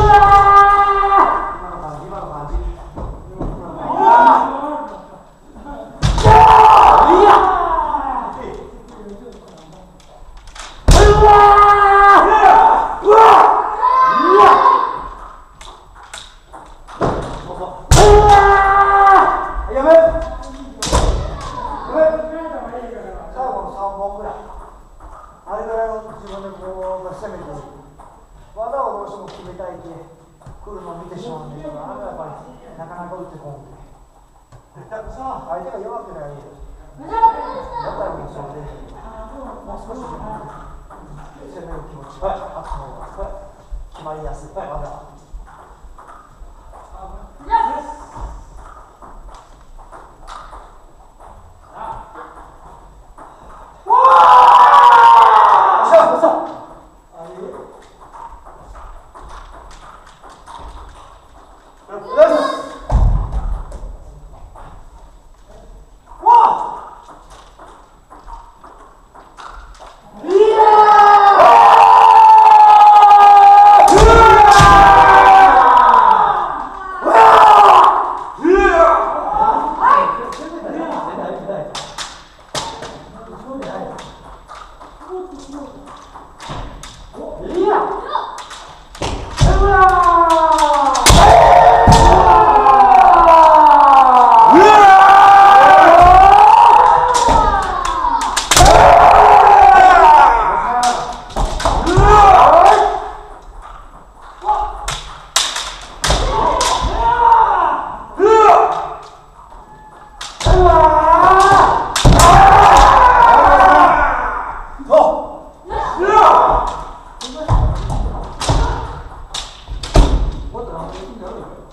Whoa! 持ちは悪名が決まりやすい。まだ我等下回去聊聊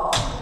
all.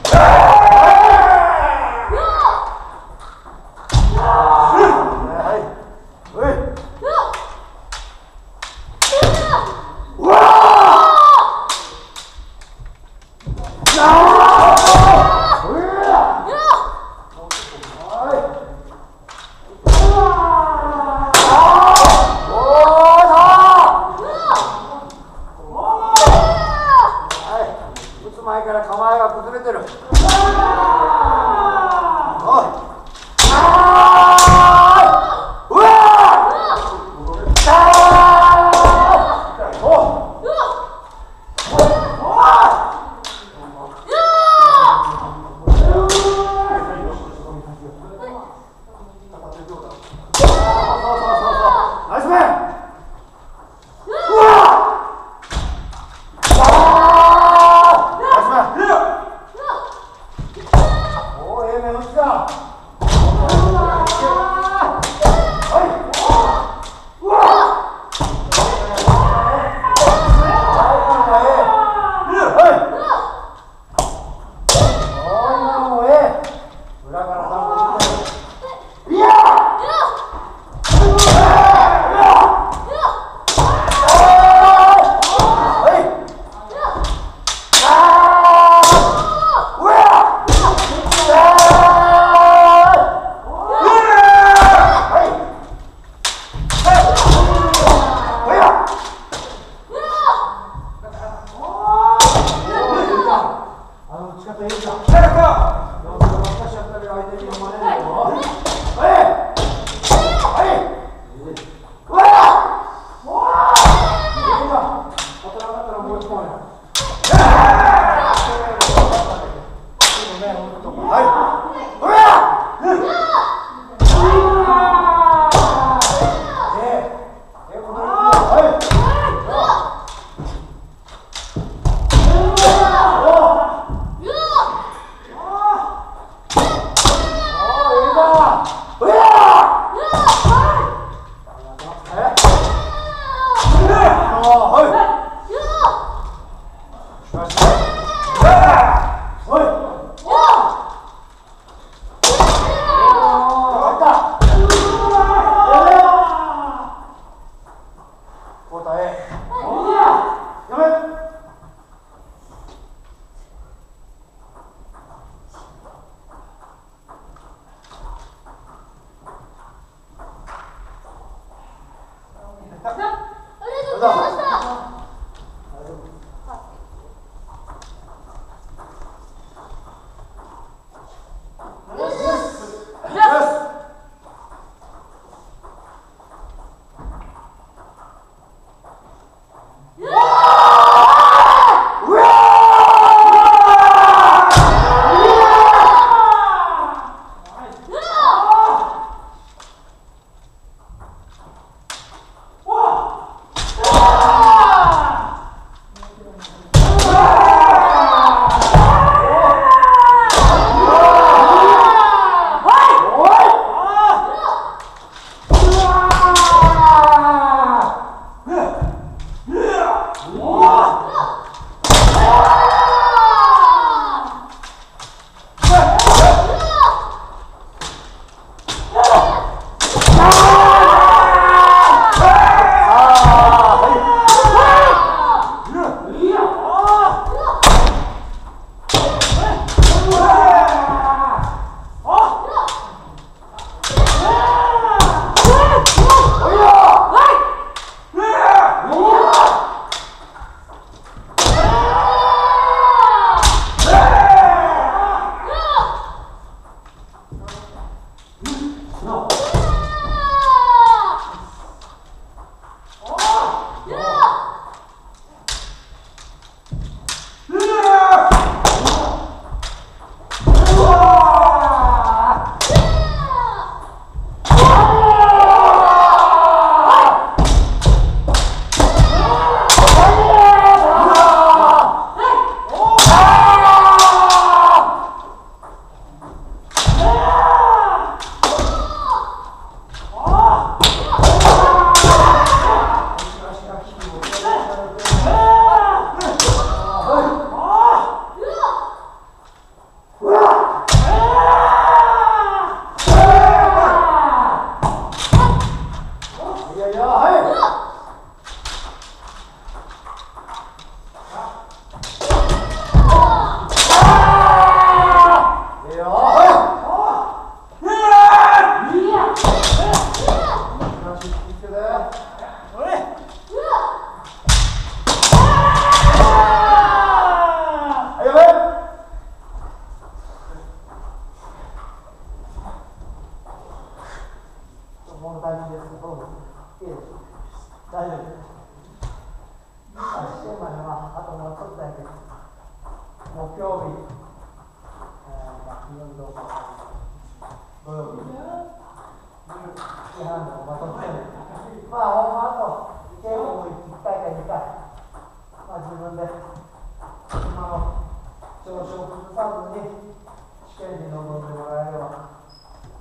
試験に臨んでもらえれば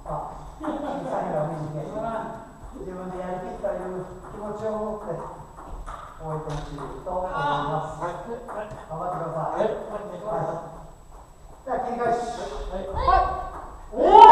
まあ小さい。自分でやりきったい。う気持ちを持って終えてほしい。と思い。ます。頑張ってください。はい。じゃあ切り返し。はい。